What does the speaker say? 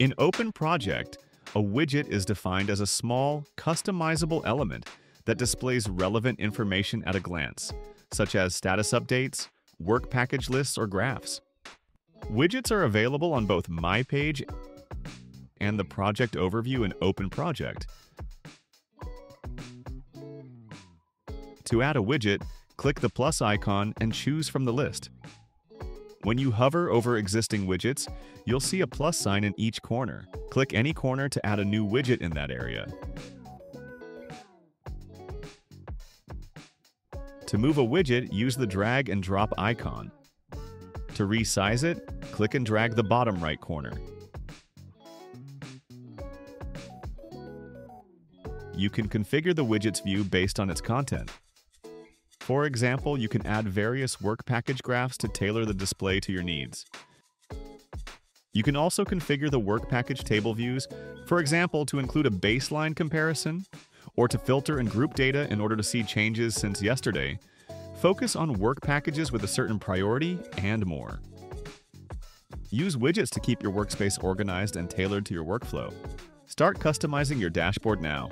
In OpenProject, a widget is defined as a small, customizable element that displays relevant information at a glance, such as status updates, work package lists, or graphs. Widgets are available on both My Page and the project overview in OpenProject. To add a widget, click the plus icon and choose from the list. When you hover over existing widgets, you'll see a plus sign in each corner. Click any corner to add a new widget in that area. To move a widget, use the drag and drop icon. To resize it, click and drag the bottom right corner. You can configure the widget's view based on its content. For example, you can add various work package graphs to tailor the display to your needs. You can also configure the work package table views, for example, to include a baseline comparison, or to filter and group data in order to see changes since yesterday. Focus on work packages with a certain priority, and more. Use widgets to keep your workspace organized and tailored to your workflow. Start customizing your dashboard now.